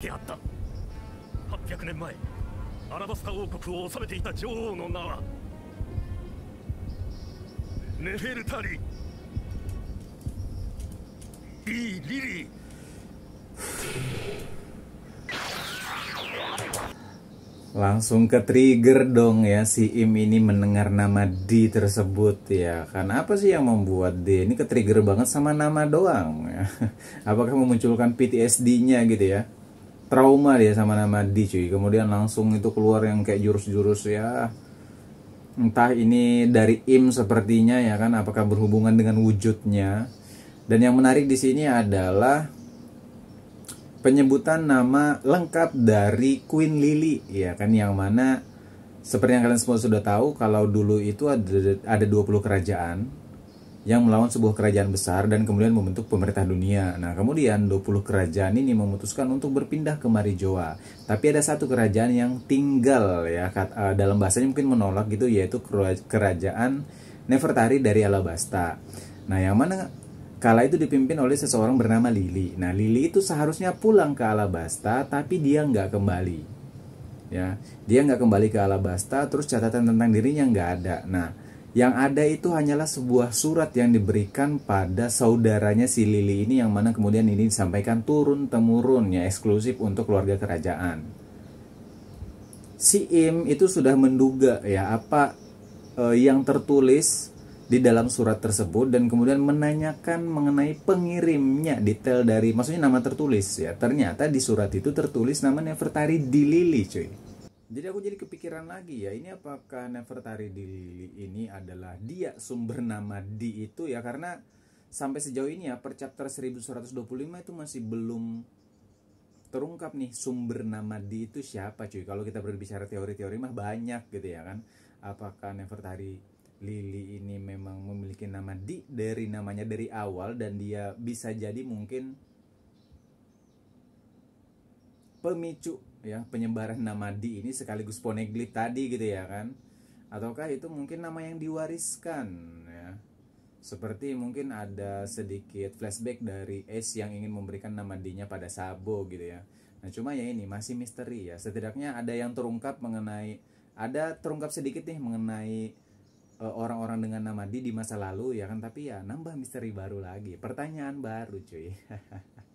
であった800年前アラバスタ王国を治めていた女王の名はネフェルタリリー・リリー Langsung ke trigger dong ya si Im ini mendengar nama D tersebut ya. Kan apa sih yang membuat D ini ke trigger banget sama nama doang ya. Apakah memunculkan PTSD-nya gitu ya? Trauma dia sama nama D cuy. Kemudian langsung itu keluar yang kayak jurus-jurus ya. Entah ini dari Im sepertinya ya kan apakah berhubungan dengan wujudnya. Dan yang menarik di sini adalah penyebutan nama lengkap dari Queen Lily ya kan yang mana seperti yang kalian semua sudah tahu kalau dulu itu ada ada 20 kerajaan yang melawan sebuah kerajaan besar dan kemudian membentuk pemerintah dunia. Nah, kemudian 20 kerajaan ini memutuskan untuk berpindah ke Marijoa. Tapi ada satu kerajaan yang tinggal ya eh, dalam bahasanya mungkin menolak gitu yaitu kerajaan Nefertari dari Alabasta. Nah, yang mana Kala itu dipimpin oleh seseorang bernama Lili. Nah, Lili itu seharusnya pulang ke Alabasta, tapi dia nggak kembali. Ya, dia nggak kembali ke Alabasta, terus catatan tentang dirinya nggak ada. Nah, yang ada itu hanyalah sebuah surat yang diberikan pada saudaranya si Lili ini, yang mana kemudian ini disampaikan turun temurun ya eksklusif untuk keluarga kerajaan. Si Im itu sudah menduga ya apa eh, yang tertulis di dalam surat tersebut dan kemudian menanyakan mengenai pengirimnya detail dari maksudnya nama tertulis ya ternyata di surat itu tertulis nama Nefertari Dilili cuy jadi aku jadi kepikiran lagi ya ini apakah Nefertari Dilili ini adalah dia sumber nama di itu ya? Karena sampai sejauh ini ya per chapter 1125 itu masih belum terungkap nih sumber nama di itu siapa cuy. Kalau kita berbicara teori-teori mah banyak gitu ya kan. Apakah Nefertari Lily ini memang memiliki nama Di dari namanya dari awal dan dia bisa jadi mungkin pemicu ya penyebaran nama Di ini sekaligus Poneglyph tadi gitu ya kan? Ataukah itu mungkin nama yang diwariskan ya? Seperti mungkin ada sedikit flashback dari Ace yang ingin memberikan nama D-nya pada Sabo gitu ya. Nah cuma ya ini masih misteri ya. Setidaknya ada yang terungkap mengenai ada terungkap sedikit nih mengenai Eh, orang-orang dengan nama di di masa lalu ya kan? Tapi ya nambah misteri baru lagi. Pertanyaan baru cuy